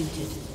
executed.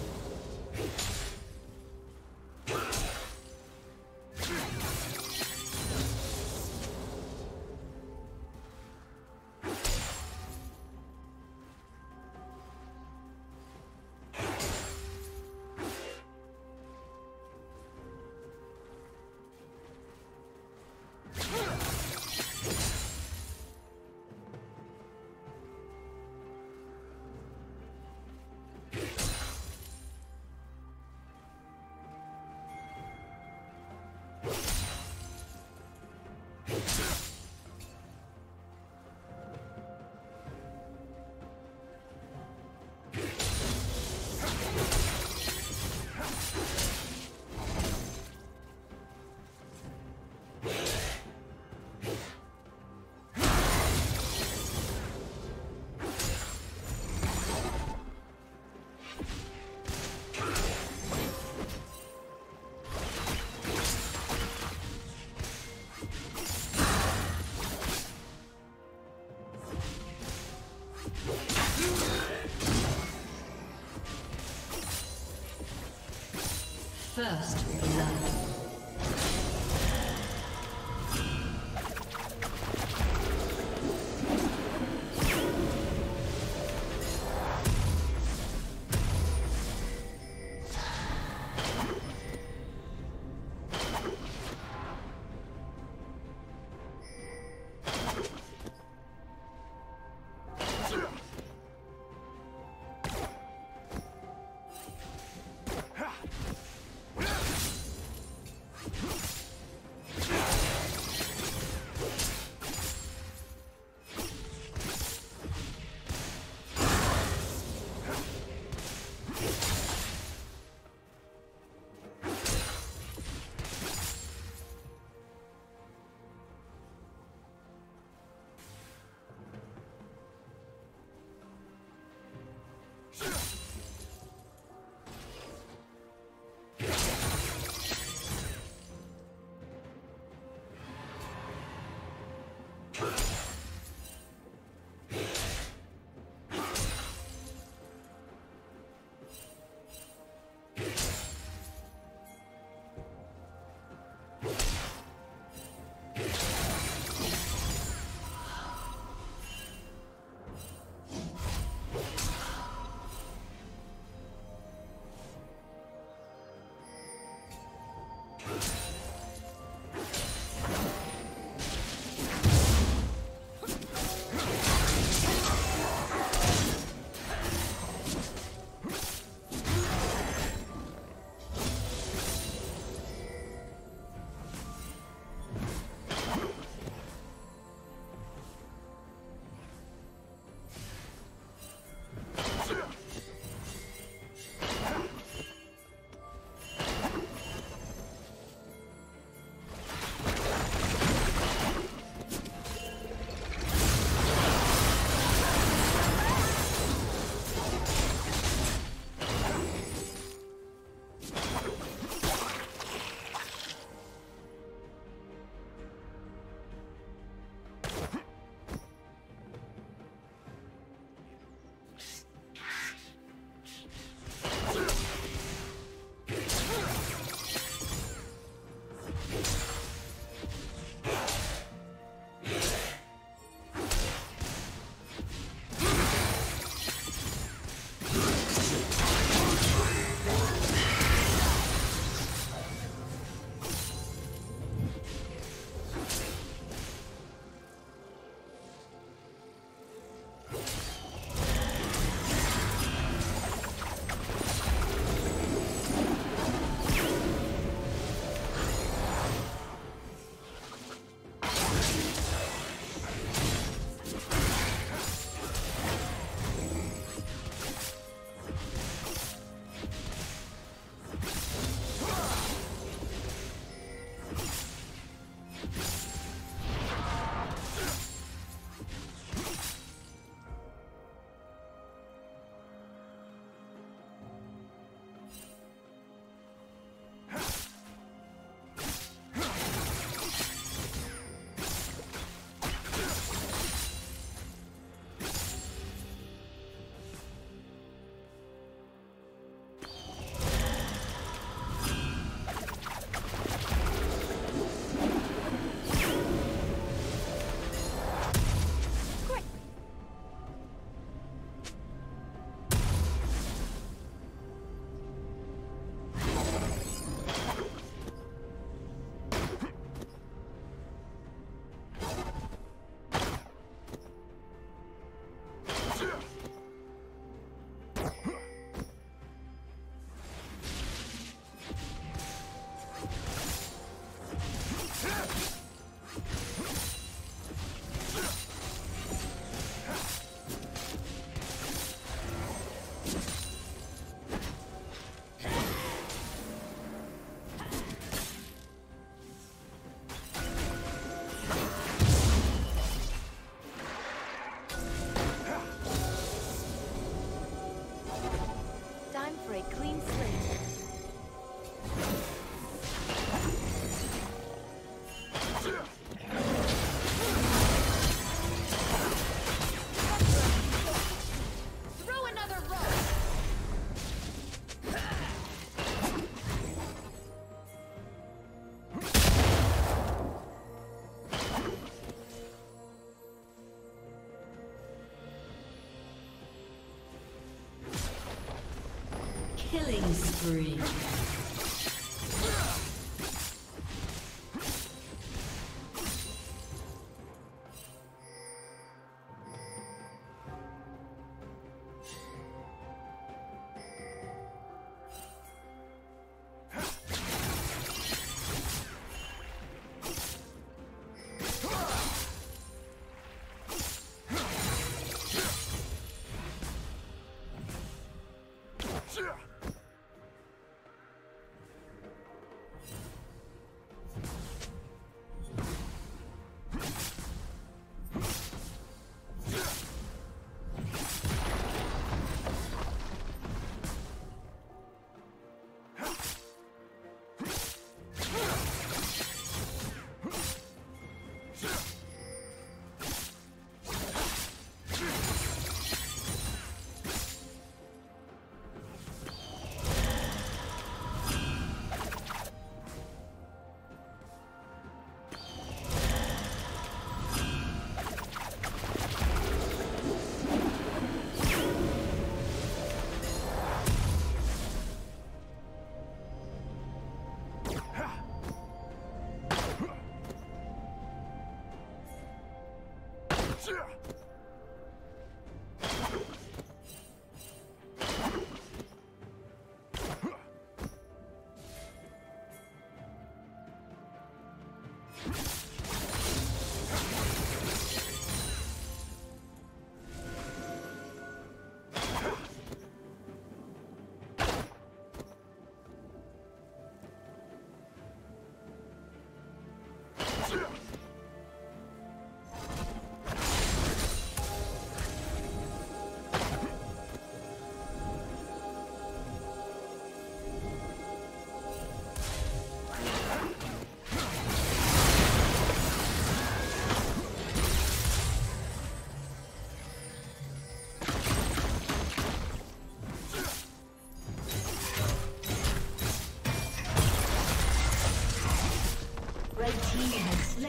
First blood. for a clean slate. Spree.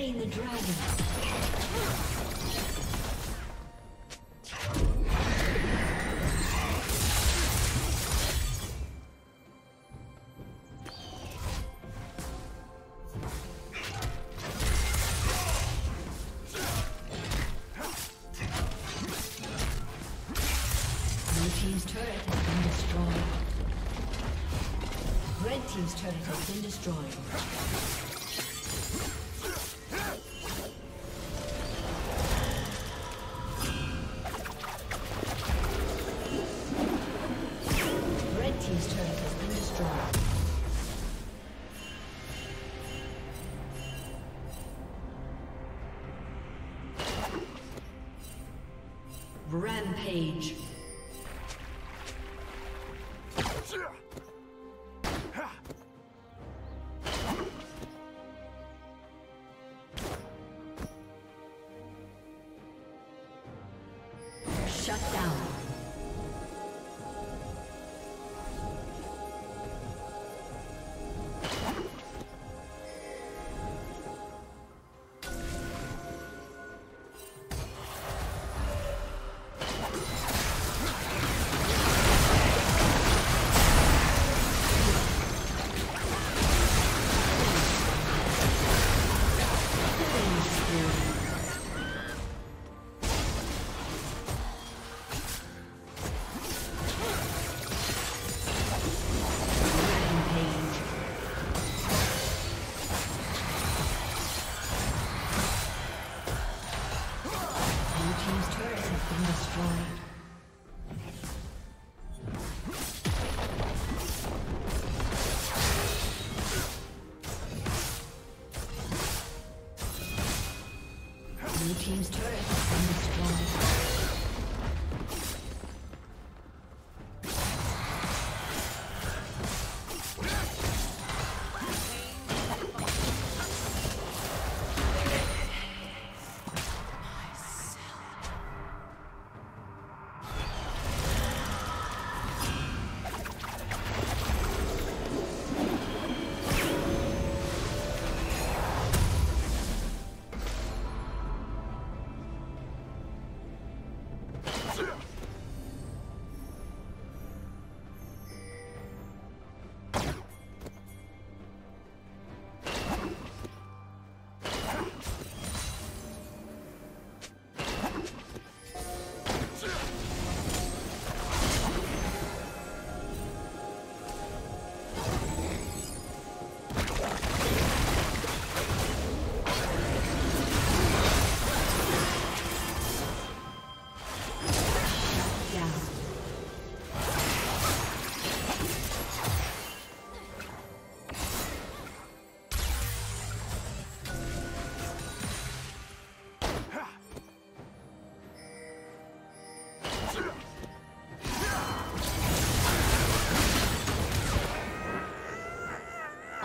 Slain the dragon. Rampage.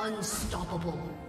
Unstoppable.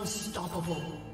Unstoppable.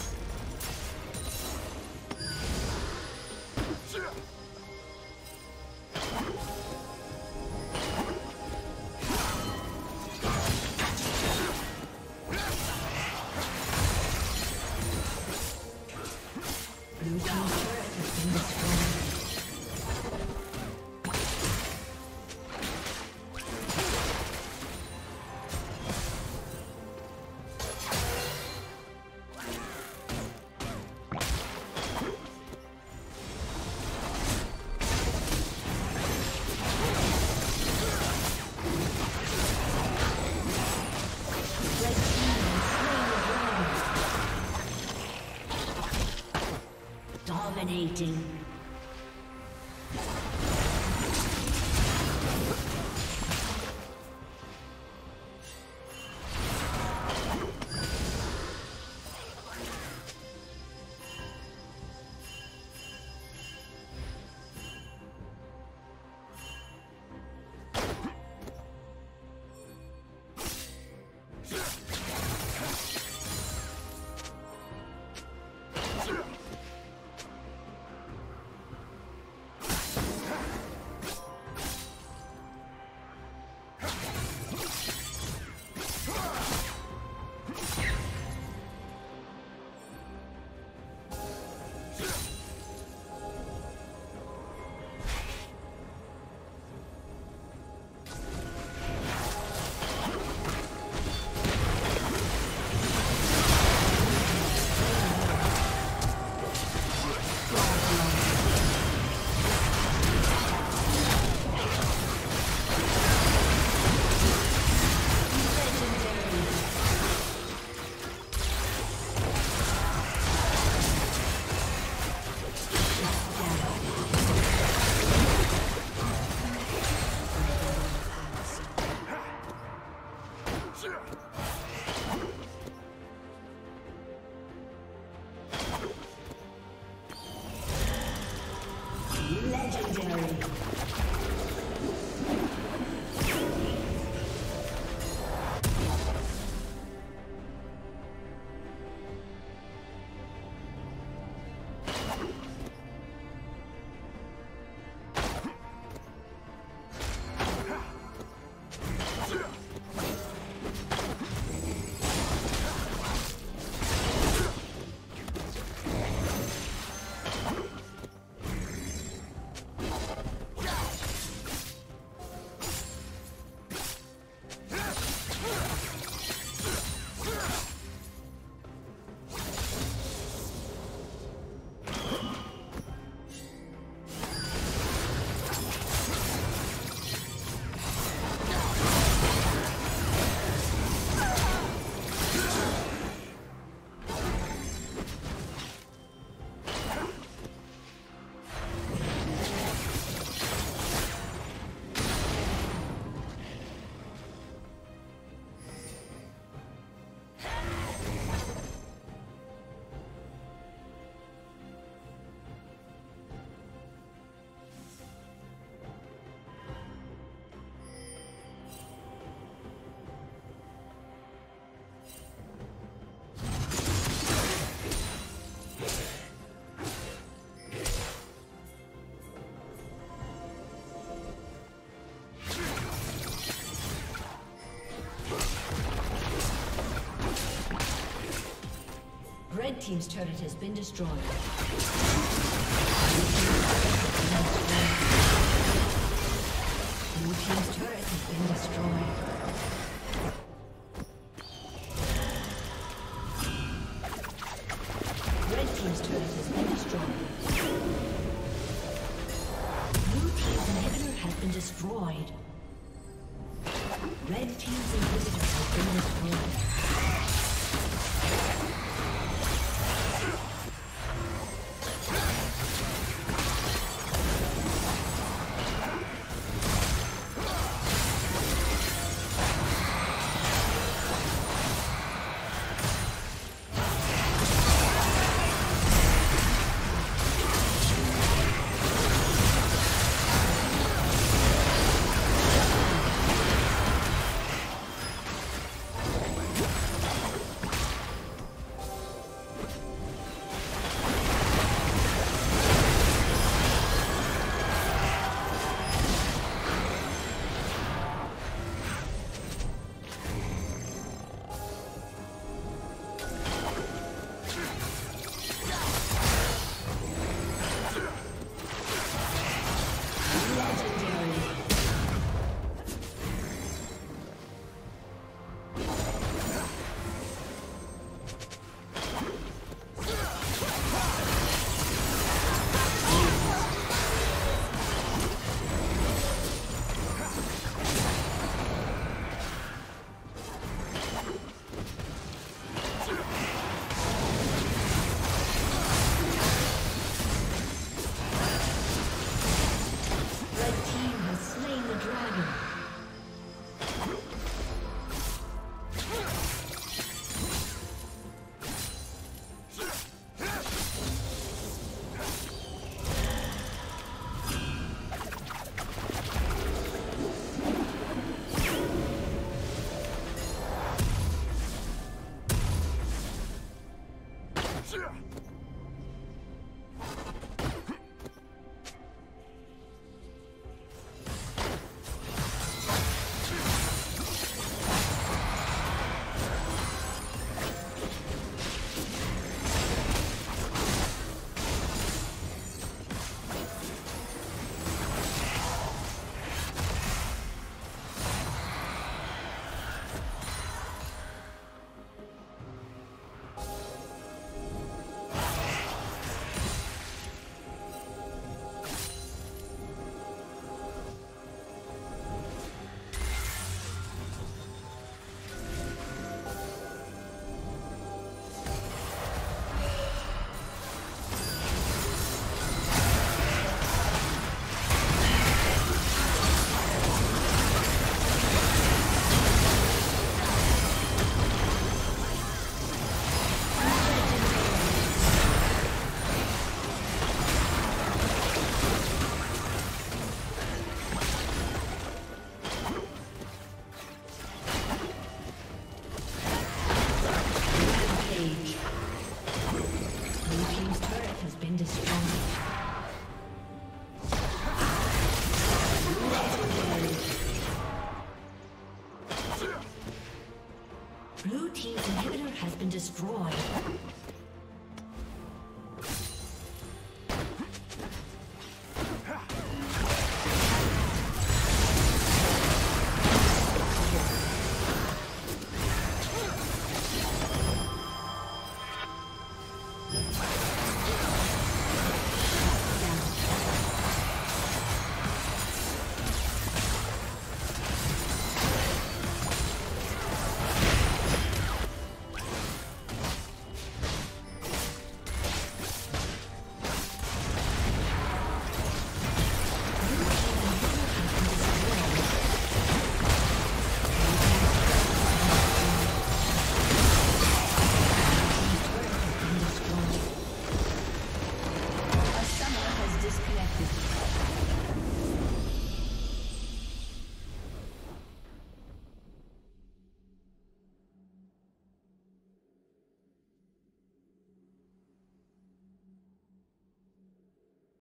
Dominating. Red Team's turret has been destroyed. Blue Team's turret has been destroyed. Destroyed. Red Team's inhibitor has been destroyed.